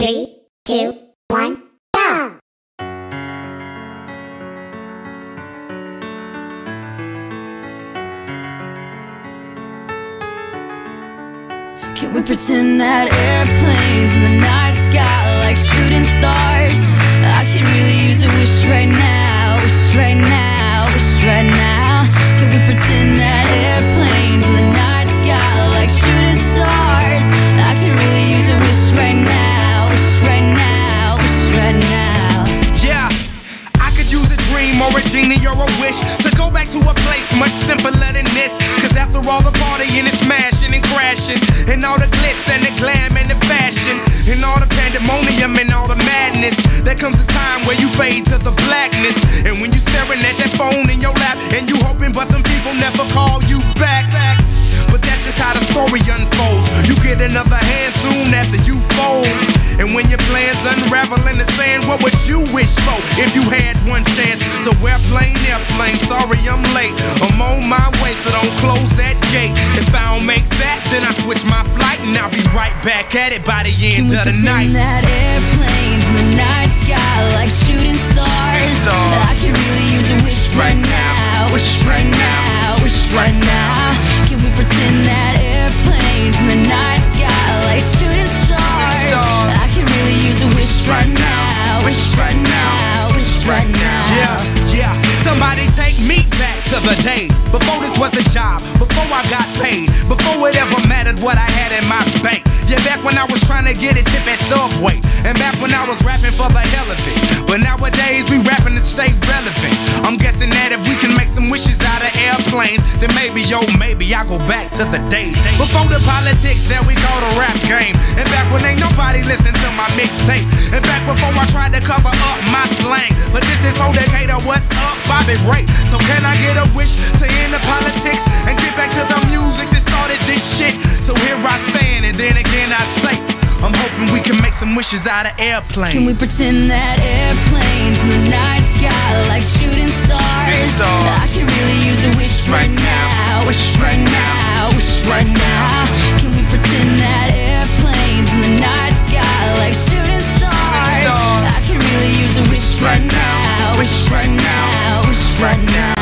Three, two, one, go! Can we pretend that airplanes in the night sky are like shooting stars? Dream or a genie or a wish to go back to a place much simpler than this. Cause after all the partying and smashing and crashing, and all the glitz and the glam and the fashion, and all the pandemonium and all the madness, there comes a time where you fade to the blackness. And when you staring at that phone in your lap, and you hoping, but them people never call you back. But that's just how the story unfolds. You get another hand soon after you fold. And when your plans unravel in the wish for if you had one chance? So airplane, airplane, sorry I'm late. I'm on my way, so don't close that gate. If I don't make that, then I switch my flight and I'll be right back at it by the Can end we of the night. that airplane in the night sky like shooting stars? stars. I could really use a wish right now, wish right now, wish right now. Right now, wish right now. Yeah, yeah. Somebody take me back to the days before this was a job, before I got paid, before it ever mattered what I had in my bank. Yeah, back when I was trying to get a tip at Subway, and back when I was rapping for the hell of it. But nowadays we rapping to stay relevant. I'm guessing that if we can make some wishes out of airplanes, then maybe, yo, maybe I go back to the days before the politics that we call the rap game, and back when ain't nobody listen to my mixtape, I tried to cover up my slang. But this is for Decatur, what's up, Bobby Ray? So can I get a wish to end the politics and get back to the music that started this shit? So here I stand, and then again I say, I'm hoping we can make some wishes out of airplanes. Can we pretend that airplanes in the night sky like shooting stars? Shooting stars. I could really use a wish right now, right now, wish right now. right now.